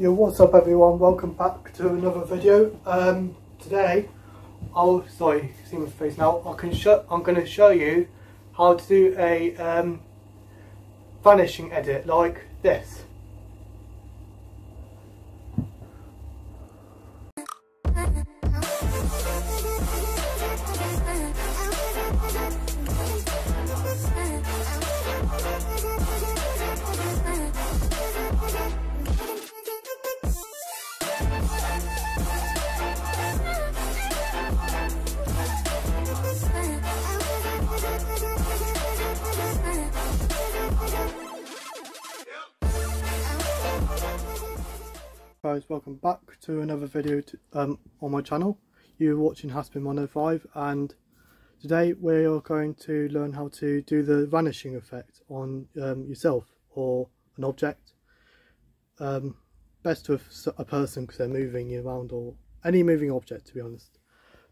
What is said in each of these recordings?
Yo, what's up everyone? Welcome back to another video. Um, today, I'll sorry, see my face now. I can show. I'm going to show you how to do a um, vanishing edit like this. Guys welcome back to another video to, um, on my channel. You're watching Haspin 105 and today we are going to learn how to do the vanishing effect on um, yourself or an object. Um, best with a person because they're moving around or any moving object to be honest.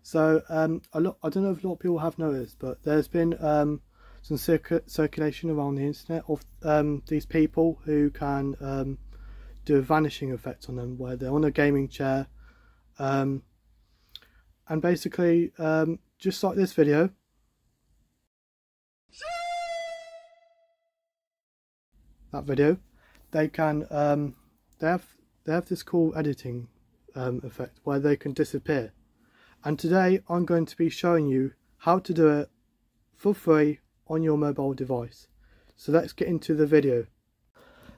So um, a lot, I don't know if a lot of people have noticed but there's been um, some circulation around the internet of um, these people who can do a vanishing effect on them where they're on a gaming chair um, and basically um, just like this video. That video they can um, they have they have this cool editing um, effect where they can disappear. And today I'm going to be showing you how to do it for free on your mobile device. So let's get into the video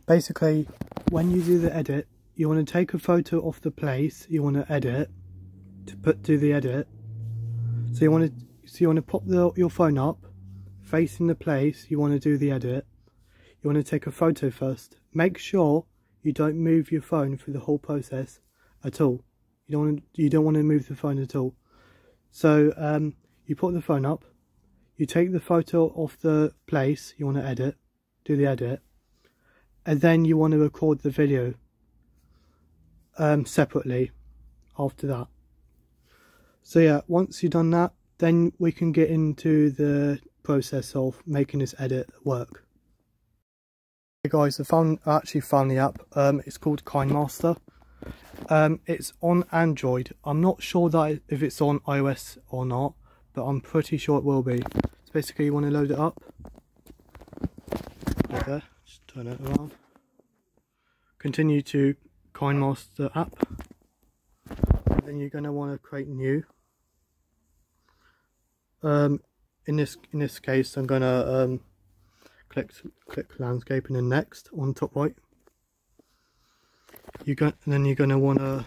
basically when you do the edit you want to take a photo of the place you want to edit to put do the edit. So you want to so you want to pop the, your phone up facing the place you want to do the edit. You want to take a photo first. Make sure you don't move your phone through the whole process at all. You don't want to, you don't want to move the phone at all. So um, you put the phone up. You take the photo of the place you want to edit do the edit and then you want to record the video um, separately after that. So yeah, once you've done that, then we can get into the process of making this edit work. Hey guys, I found I actually found the app. Um, it's called KineMaster. Um, it's on Android. I'm not sure that if it's on iOS or not, but I'm pretty sure it will be. So basically, you want to load it up. Just turn it around. Continue to KineMaster app and then you're going to want to create new. Um, in this in this case I'm going to um, click click landscape and then next on top right. You go and then you're going to want to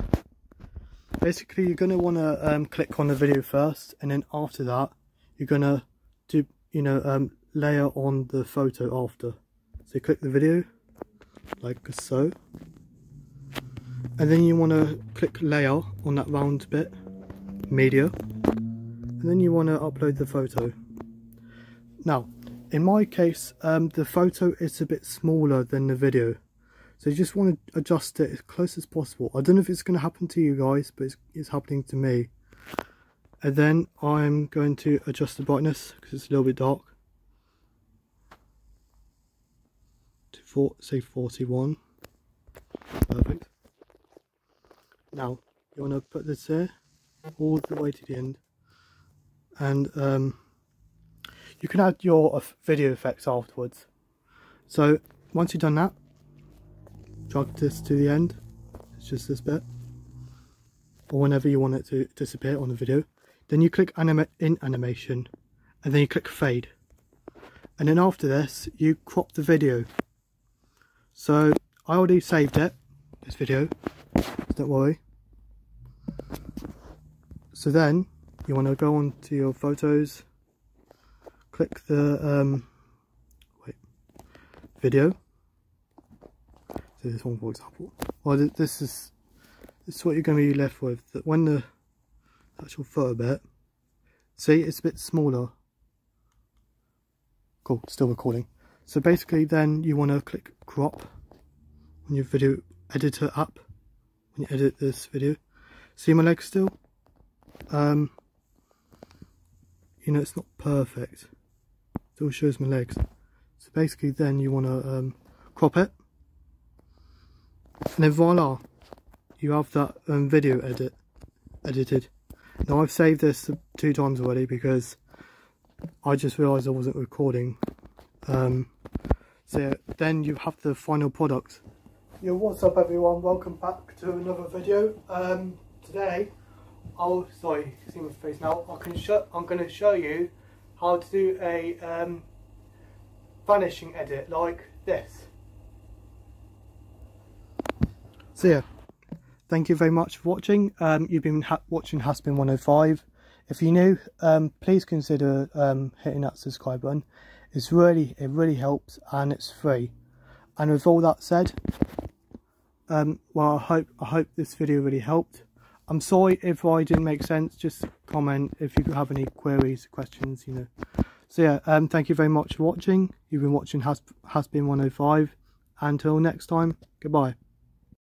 basically you're going to want to um, click on the video first and then after that you're going to do you know um, layer on the photo after so click the video, like so. And then you want to click layer on that round bit, media. And then you want to upload the photo. Now, in my case, um, the photo is a bit smaller than the video. So you just want to adjust it as close as possible. I don't know if it's going to happen to you guys, but it's, it's happening to me. And then I'm going to adjust the brightness because it's a little bit dark. Four, say 41 perfect. Now you want to put this there? All the way to the end. And um, you can add your video effects afterwards. So once you've done that drag this to the end. It's just this bit. Or whenever you want it to disappear on the video. Then you click anima in animation. And then you click fade. And then after this you crop the video so I already saved it, this video, so don't worry. So then you want to go on to your photos, click the um, wait video. So this one, for example. Well, this is this is what you're going to be left with. That when the actual photo bit, see, it's a bit smaller. Cool, still recording. So basically then you want to click crop on your video editor app when you edit this video. See my legs still? Um, you know, it's not perfect. It still shows my legs. So basically then you want to um, crop it. And then voila, you have that um, video edit edited. Now I've saved this two times already because I just realised I wasn't recording. Um, so then you have the final product. Yo, what's up everyone? Welcome back to another video. Um, today, I'll sorry, see my face now. I can show. I'm going to show you how to do a um, vanishing edit like this. So yeah, thank you very much for watching. Um, you've been watching Haspin 105. If you're new, um, please consider um, hitting that subscribe button. It's really, it really helps and it's free. And with all that said, um, well, I hope I hope this video really helped. I'm sorry if I didn't make sense. Just comment if you have any queries, questions, you know. So yeah, um, thank you very much for watching. You've been watching Has Haspin 105. Until next time, goodbye.